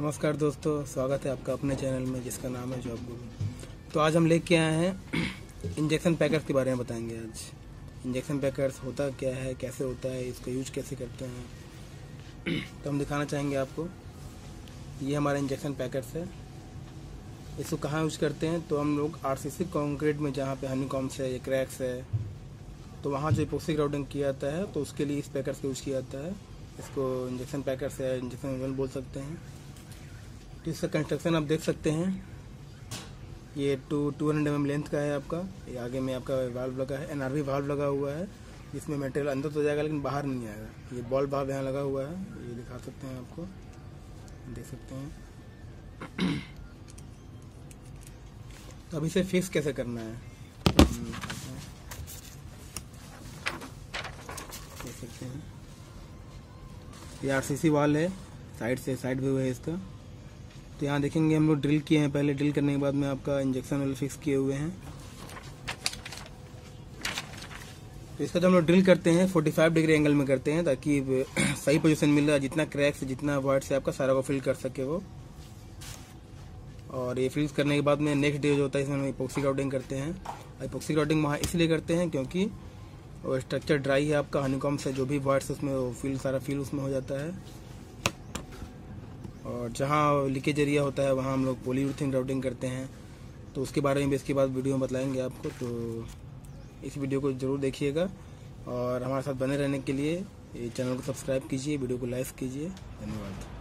नमस्कार दोस्तों, स्वागत है आपका अपने चैनल में जिसका नाम है जॉब गुरु। तो आज हम लेके आए हैं इंजेक्शन पैकर्स के बारे में बताएँगे आज। इंजेक्शन पैकर्स होता क्या है, कैसे होता है, इसका यूज़ कैसे करते हैं। तो हम दिखाना चाहेंगे आपको। ये हमारा इंजेक्शन पैकर्स है। इसको कहाँ यूज़ करते हैं तो हम लोग आर सी कॉन्क्रीट में जहाँ पे हनी कॉम्स है, या क्रैक्स है तो वहाँ जो इपोक्सी ग्राउडिंग किया जाता है तो उसके लिए इस पैकर्स का यूज़ किया जाता है। इसको इंजेक्शन पैकर्स है इंजेक्शन बोल सकते हैं। तो इसका कंस्ट्रक्शन आप देख सकते हैं। ये two two hundred M length का है आपका। ये आगे में आपका वाल्व लगा है एनआरवी वाल्व लगा हुआ है, जिसमें मटेरियल अंदर तो जाएगा, लेकिन बाहर नहीं आएगा। ये बॉल वाल्व यहाँ लगा हुआ है, ये दिखा सकते हैं आपको। देख सकते हैं। तो अब इसे फिक्स कैसे करना है? देख सकते हैं। ये वाल है साइड से साइड व्यू है इसका। तो यहाँ देखेंगे हम लोग ड्रिल किए हैं। पहले ड्रिल करने के बाद में आपका इंजेक्शन वाले फिक्स किए हुए हैं। तो इसका जो हम लोग ड्रिल करते हैं 45 डिग्री एंगल में करते हैं ताकि सही पोजीशन मिल रहा है। जितना क्रैक से जितना वर्ड से आपका सारा को फिल कर सके वो। और ये फिल करने के बाद में नेक्स्ट डे जो होता है, इसमें हम इपोक्सी ग्राउडिंग करते हैं। इपोक्सी ग्राउडिंग वहाँ इसलिए करते हैं क्योंकि वो स्ट्रक्चर ड्राई है आपका हनीकॉम से जो भी वर्ड्स उसमें फिल सारा फिल उसमें हो जाता है। और जहाँ लीकेज एरिया होता है, वहाँ हम लोग पोलीयूथिन राउटिंग करते हैं। तो उसके बारे में भी इसके बाद वीडियो में बताएँगे आपको तो इस वीडियो को ज़रूर देखिएगा। और हमारे साथ बने रहने के लिए चैनल को सब्सक्राइब कीजिए वीडियो को लाइक कीजिए। धन्यवाद।